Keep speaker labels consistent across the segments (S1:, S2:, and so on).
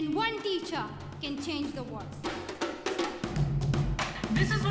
S1: and one teacher can change the world.
S2: This is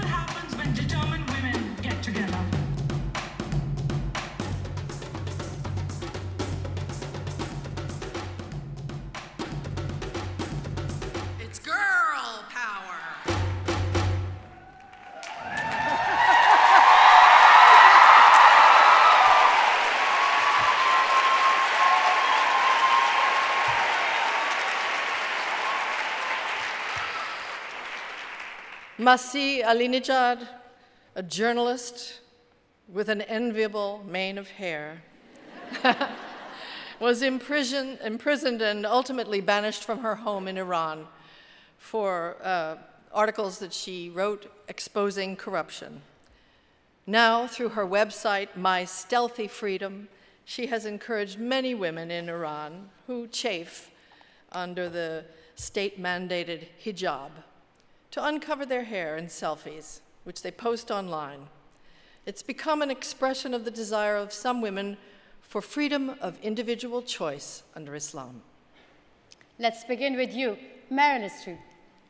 S3: Masih Alinejad, a journalist with an enviable mane of hair, was imprisoned, imprisoned and ultimately banished from her home in Iran for uh, articles that she wrote exposing corruption. Now, through her website, My Stealthy Freedom, she has encouraged many women in Iran who chafe under the state mandated hijab to uncover their hair in selfies, which they post online. It's become an expression of the desire of some women for freedom of individual choice under Islam.
S4: Let's begin with you, Meryl Streep.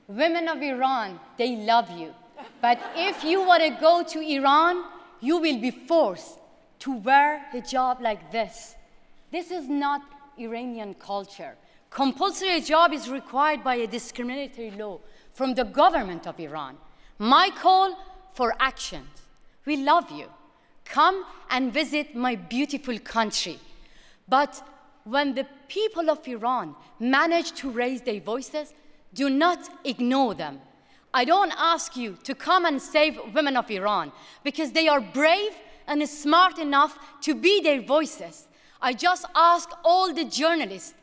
S4: Women of Iran, they love you. But if you want to go to Iran, you will be forced to wear hijab like this. This is not Iranian culture. Compulsory hijab is required by a discriminatory law from the government of Iran. My call for action. We love you. Come and visit my beautiful country. But when the people of Iran manage to raise their voices, do not ignore them. I don't ask you to come and save women of Iran because they are brave and smart enough to be their voices. I just ask all the journalists,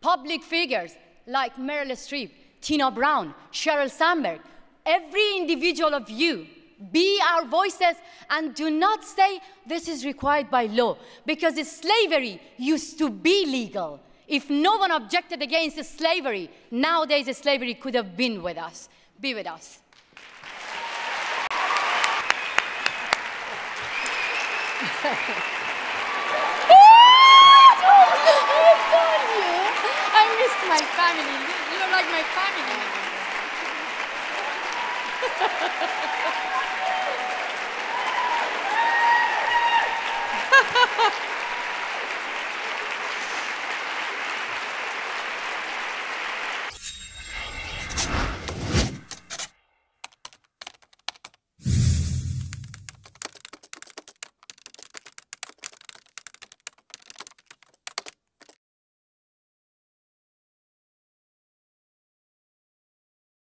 S4: public figures like Meryl Streep, Tina Brown, Sheryl Sandberg, every individual of you, be our voices and do not say this is required by law because slavery used to be legal. If no one objected against slavery, nowadays slavery could have been with us. Be with us. My family. You're like my family.